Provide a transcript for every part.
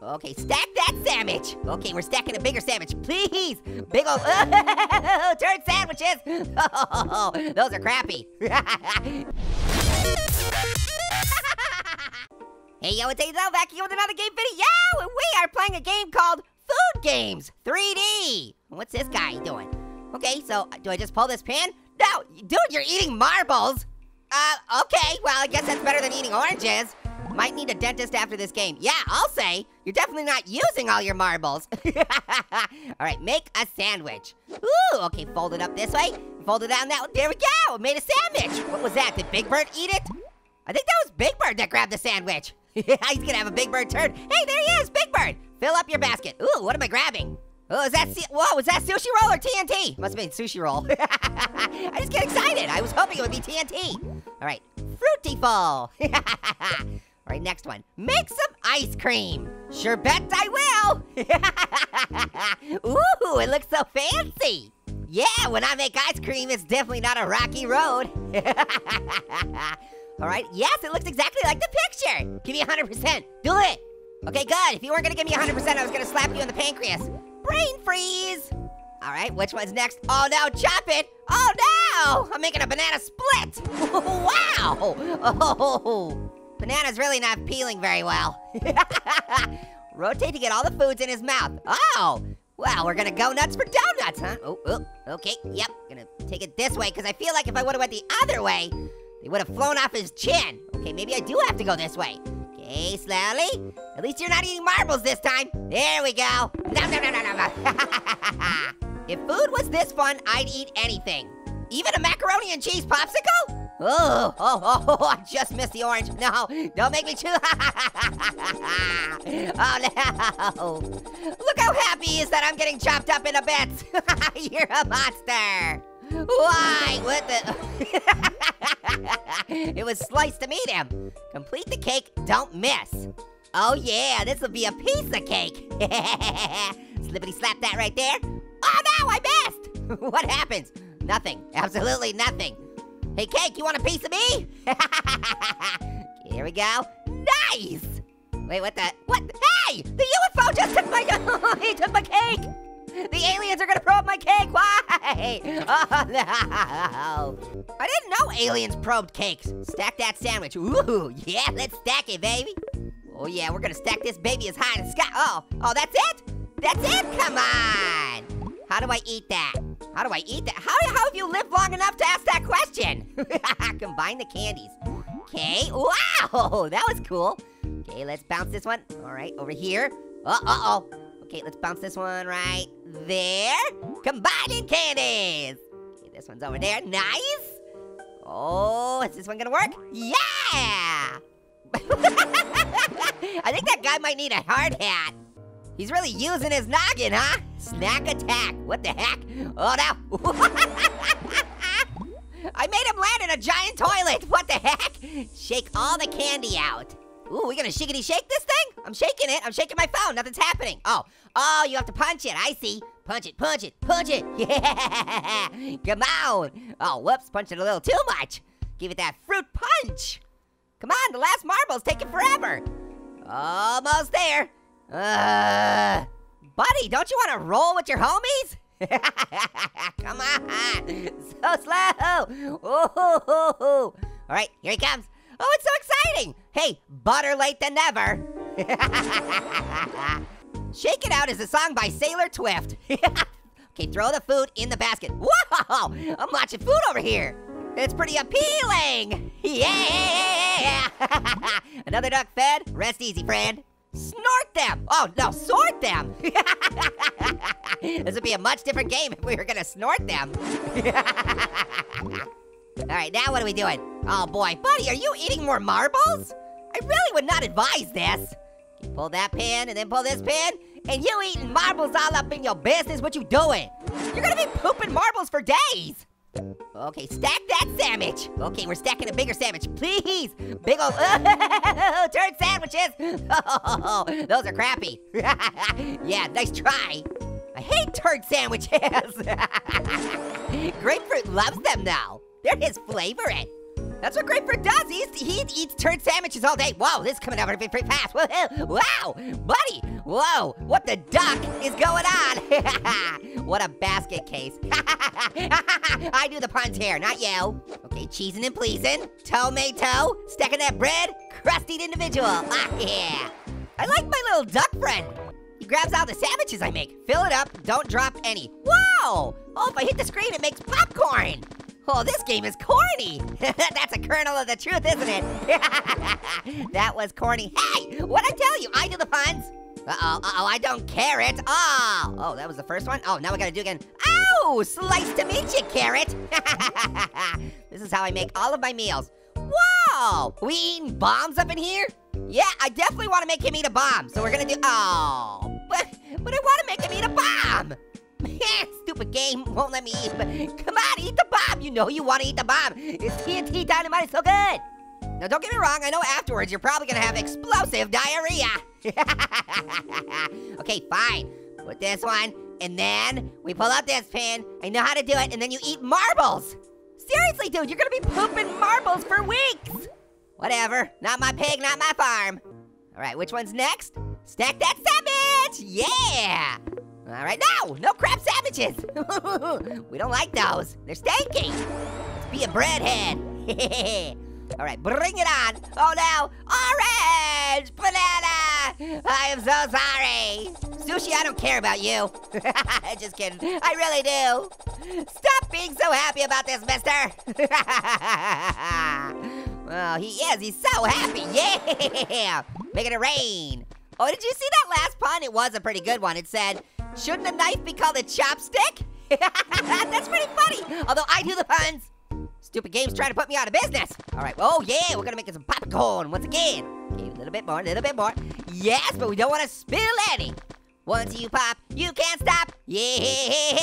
Okay, stack that sandwich. Okay, we're stacking a bigger sandwich, please. Big old turd sandwiches. Oh, those are crappy. hey, yo, it's Azel back here with another game video, and we are playing a game called Food Games 3D. What's this guy doing? Okay, so do I just pull this pan? No, dude, you're eating marbles. Uh, okay, well, I guess that's better than eating oranges. Might need a dentist after this game. Yeah, I'll say. You're definitely not using all your marbles. all right, make a sandwich. Ooh, okay, fold it up this way. Fold it down that way. There we go, made a sandwich. What was that? Did Big Bird eat it? I think that was Big Bird that grabbed the sandwich. He's gonna have a Big Bird turn. Hey, there he is, Big Bird. Fill up your basket. Ooh, what am I grabbing? Oh, is that, whoa, was that sushi roll or TNT? Must have been sushi roll. I just get excited. I was hoping it would be TNT. All right, Fruity All right, next one. Make some ice cream. Sure bet I will. Ooh, it looks so fancy. Yeah, when I make ice cream, it's definitely not a rocky road. All right, yes, it looks exactly like the picture. Give me 100%, do it. Okay, good. If you weren't gonna give me 100%, I was gonna slap you in the pancreas. Brain freeze! All right, which one's next? Oh no, chop it! Oh no! I'm making a banana split! wow! Oh, banana's really not peeling very well. Rotate to get all the foods in his mouth. Oh! Well, we're gonna go nuts for donuts, huh? Oh, oh, okay, yep. Gonna take it this way, because I feel like if I would've went the other way, they would've flown off his chin. Okay, maybe I do have to go this way. Okay, slowly. At least you're not eating marbles this time. There we go. Nom, nom, nom, nom, nom. if food was this fun, I'd eat anything. Even a macaroni and cheese popsicle? Oh, oh, oh, oh, I just missed the orange. No, don't make me chew. oh, no. Look how happy he is that I'm getting chopped up into bits. You're a monster. Why? What the? it was sliced to meet him. Complete the cake, don't miss. Oh yeah, this will be a piece of cake. Slippity slap that right there. Oh no, I missed. what happens? Nothing, absolutely nothing. Hey cake, you want a piece of me? Here we go. Nice. Wait, what the, what? Hey, the UFO just took my, he took my cake. The aliens are gonna probe my cake, why? Oh no. I didn't know aliens probed cakes. Stack that sandwich, ooh, yeah, let's stack it, baby. Oh yeah, we're gonna stack this baby as high as the sky. Oh, oh, that's it? That's it, come on. How do I eat that? How do I eat that? How, how have you lived long enough to ask that question? Combine the candies. Okay, wow, that was cool. Okay, let's bounce this one. All right, over here. Uh, uh-oh. Okay, let's bounce this one right there. Combining candies. Okay, this one's over there. Nice. Oh, is this one gonna work? Yeah! I think that guy might need a hard hat. He's really using his noggin, huh? Snack attack. What the heck? Oh, no. I made him land in a giant toilet. What the heck? Shake all the candy out. Ooh, we gonna shiggity shake this thing? I'm shaking it. I'm shaking my phone. Nothing's happening. Oh, oh, you have to punch it. I see. Punch it, punch it, punch it. Yeah, come on. Oh, whoops, punched it a little too much. Give it that fruit punch. Come on, the last marble's taking forever. Almost there. Uh, buddy, don't you want to roll with your homies? Come on, so slow. Ooh. All right, here he comes. Oh, it's so exciting! Hey, butter late than never. Shake It Out is a song by Sailor Twift. okay, throw the food in the basket. Whoa, I'm watching food over here. It's pretty appealing. Yeah! Another duck fed? Rest easy, friend. Snort them! Oh, no, sort them! this would be a much different game if we were gonna snort them. All right, now what are we doing? Oh boy, buddy, are you eating more marbles? I really would not advise this. You pull that pin and then pull this pin, and you eating marbles all up in your business. What you doing? You're gonna be pooping marbles for days. Okay, stack that sandwich. Okay, we're stacking a bigger sandwich, please. Big old oh, turd sandwiches. Oh, those are crappy. yeah, nice try. I hate turd sandwiches. Grapefruit loves them now. They're his favorite. That's what grapefruit does. He eats, he eats turd sandwiches all day. Whoa, this is coming pretty, pretty fast. Whoa, wow, buddy. Whoa, what the duck is going on? what a basket case. I do the puns here, not you. Okay, cheesing and pleasing. Tomato, stacking that bread, crusty individual. Ah, yeah. I like my little duck friend. He grabs all the sandwiches I make. Fill it up, don't drop any. Whoa! Oh, if I hit the screen, it makes popcorn. Oh, this game is corny. That's a kernel of the truth, isn't it? that was corny. Hey, what'd I tell you? I do the puns. Uh-oh, uh-oh, I don't carrot. Oh, oh, that was the first one? Oh, now we gotta do again. Ow, slice to meet you, carrot. this is how I make all of my meals. Whoa, we eating bombs up in here? Yeah, I definitely wanna make him eat a bomb. So we're gonna do, oh, but, but I wanna make him eat a bomb. Stupid game won't let me eat, but come on, eat the bomb. You know you want to eat the bomb. It's TNT Dynamite, it's so good. Now, don't get me wrong, I know afterwards you're probably gonna have explosive diarrhea. okay, fine. Put this one, and then we pull out this pin. I know how to do it, and then you eat marbles. Seriously, dude, you're gonna be pooping marbles for weeks. Whatever, not my pig, not my farm. All right, which one's next? Stack that sandwich, yeah. All right, no, no crab sandwiches. we don't like those. They're stinky. Let's be a breadhead. All right, bring it on. Oh no, orange, banana. I am so sorry. Sushi, I don't care about you. Just kidding, I really do. Stop being so happy about this, mister. well, he is, he's so happy, yeah. Making it rain. Oh, did you see that last pun? It was a pretty good one. It said, Shouldn't a knife be called a chopstick? That's pretty funny, although I do the puns. Stupid game's trying to put me out of business. All right, oh yeah, we're gonna make some popcorn once again. Little bit more, a little bit more. Yes, but we don't wanna spill any. Once you pop, you can't stop. Yeah,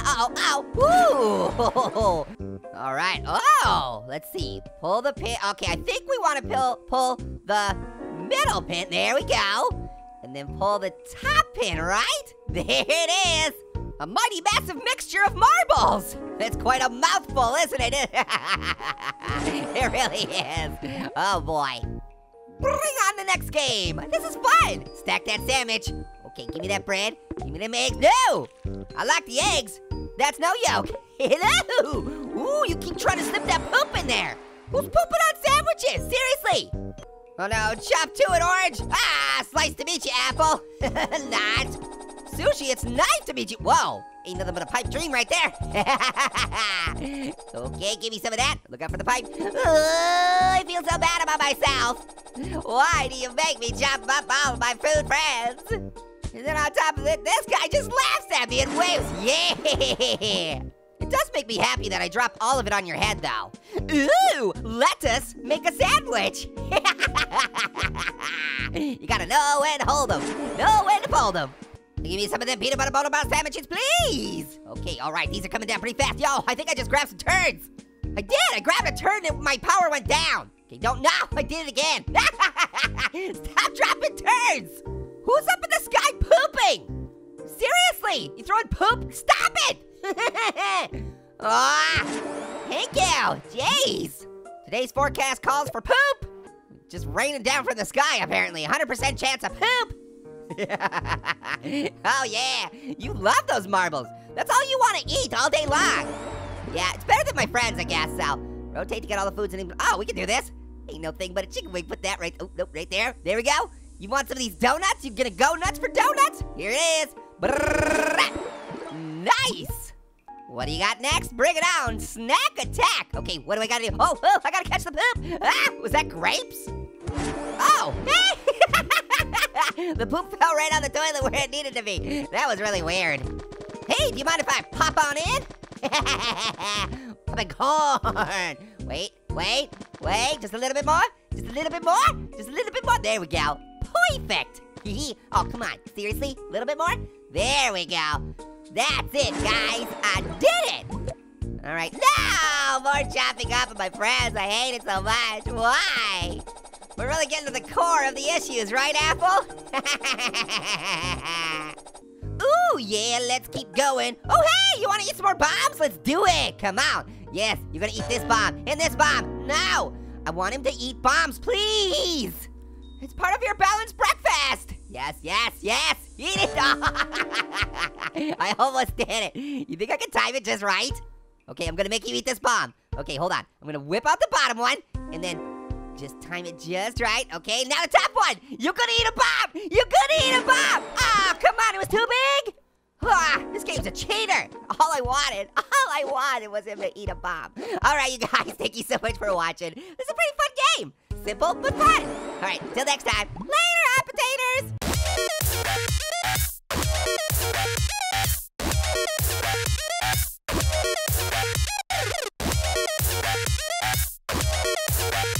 uh-oh, ow, woo. All right, oh, let's see. Pull the pin, okay, I think we wanna pull, pull the middle pin, there we go. And then pull the top pin, right? There it is! A mighty massive mixture of marbles! It's quite a mouthful, isn't it? it really is. Oh boy. Bring on the next game. This is fun. Stack that sandwich. Okay, give me that bread. Give me them eggs. No! I like the eggs. That's no yolk. Hello! Ooh, you keep trying to slip that poop in there. Who's pooping on sandwiches? Seriously? Oh no, chop to it, Orange! Ah, slice to meet you, Apple! Not! Sushi, it's nice to meet you! Whoa, ain't nothing but a pipe dream right there! okay, give me some of that. Look out for the pipe. Oh, I feel so bad about myself! Why do you make me chop up all my food friends? And then on top of it, this guy just laughs at me and waves, yeah! It does make me happy that I dropped all of it on your head, though. Ooh, lettuce, make a sandwich. you gotta know when to hold them, know when to fold them. Give me some of them peanut butter butter bar sandwiches, please. Okay, all right, these are coming down pretty fast. Yo, I think I just grabbed some turds. I did, I grabbed a turd and my power went down. Okay, don't, no, I did it again. Stop dropping turds. Who's up in the sky pooping? Seriously, you throwing poop? Stop it. Ah, thank you. Jeez. Today's forecast calls for poop. Just raining down from the sky, apparently. 100% chance of poop. oh, yeah. You love those marbles. That's all you want to eat all day long. Yeah, it's better than my friends, I guess, so. Rotate to get all the foods in. Oh, we can do this. Ain't no thing but a chicken wing. Put that right, oh, nope, right there. There we go. You want some of these donuts? You gonna go nuts for donuts? Here it is. Nice. What do you got next? Bring it on. Snack attack. Okay, what do I gotta do? Oh, oh, I gotta catch the poop. Ah, was that grapes? Oh, the poop fell right on the toilet where it needed to be. That was really weird. Hey, do you mind if I pop on in? Popping corn. Wait, wait, wait, just a little bit more. Just a little bit more. Just a little bit more. There we go. Perfect. oh, come on. Seriously? A little bit more? There we go. That's it, guys. I did it. All right, no more chopping up of my friends. I hate it so much. Why? We're really getting to the core of the issues, right, Apple? Ooh, yeah, let's keep going. Oh, hey, you want to eat some more bombs? Let's do it. Come on. Yes, you're gonna eat this bomb and this bomb. No! I want him to eat bombs, please! It's part of your balanced breakfast! Yes, yes, yes! Eat it! I almost did it. You think I can time it just right? Okay, I'm gonna make you eat this bomb. Okay, hold on. I'm gonna whip out the bottom one, and then just time it just right. Okay, now the top one. You're gonna eat a bomb. You're gonna eat a bomb. Oh, come on, it was too big. Ah, this game's a cheater. All I wanted, all I wanted was him to eat a bomb. All right, you guys, thank you so much for watching. This is a pretty fun game. Simple, but fun. All right, till next time. Later, hot. We'll be right back.